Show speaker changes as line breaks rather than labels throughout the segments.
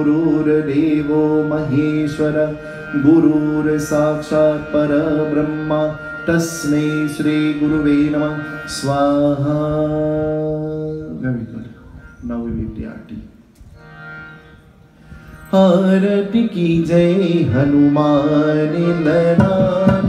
गुरुर्देवो महेश्वर गुरुर्साक्षात् परब्रह्म, तस्मै श्रीगुरुवे नमः. स्वाहा. Leave आरती आरती की जय हनुमान लड़ा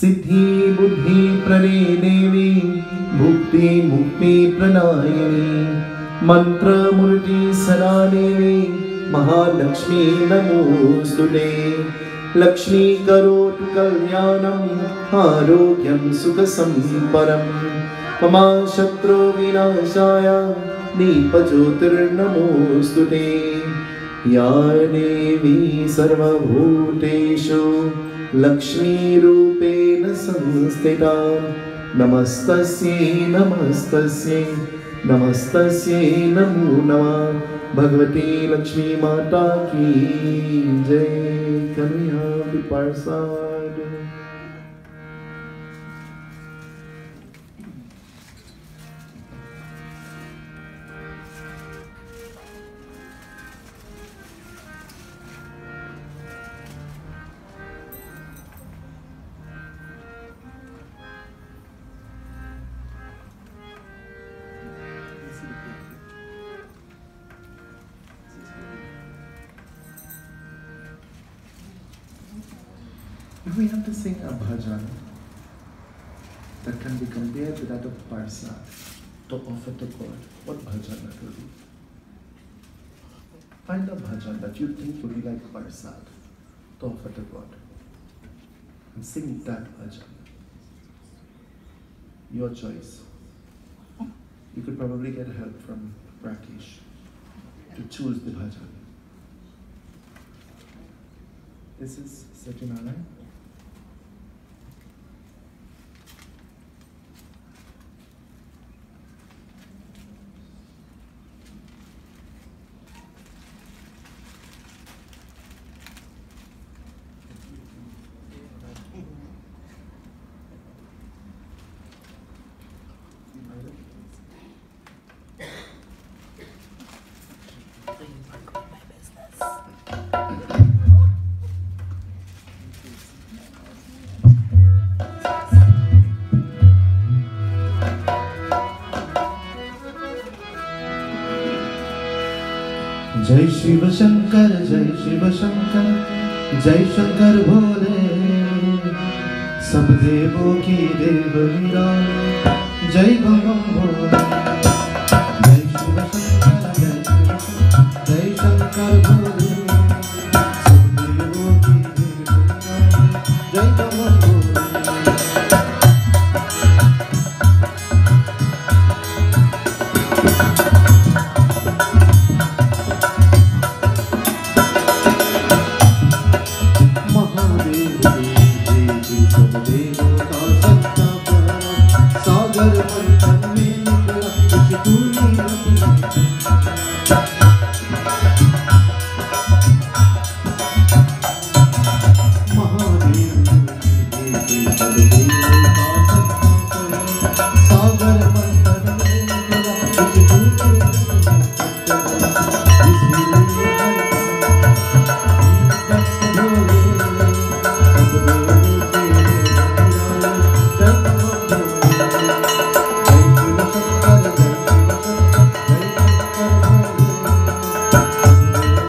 सिद्धि बुद्धि प्रणे देवी भुक्ति मुक्ति प्रदायिनी मंत्र मूर्ति सदा देवी महालक्ष्मी नमोस्तुते लक्ष्मी करोतु कल्याणम् आरोग्यं सुखसम्परम् मम शत्रु विनाशाय दीपज्योतिर्नमोऽस्तु ते या देवी सर्वभूतेषु लक्ष्मीरूपेण संस्थिता। नमस्तस्यै नमस्तस्यै नमस्तस्यै नमो नमः। भगवती लक्ष्मी माता की जय। कन्या प्रसाद If we have to sing a bhajan that can be compared to that of Parsad to offer to God, what bhajan that will be? Find a bhajan that you think would be like Parsad to offer to God and sing that bhajan. Your choice. You could probably get help from Rakesh to choose the bhajan. This is Satyanarayan. जय शिव शंकर, जय शिव शंकर, जय शंकर भोले। सब देवों की देव जय भम भोले। जय शिव शंकर, जय शंकर भोले।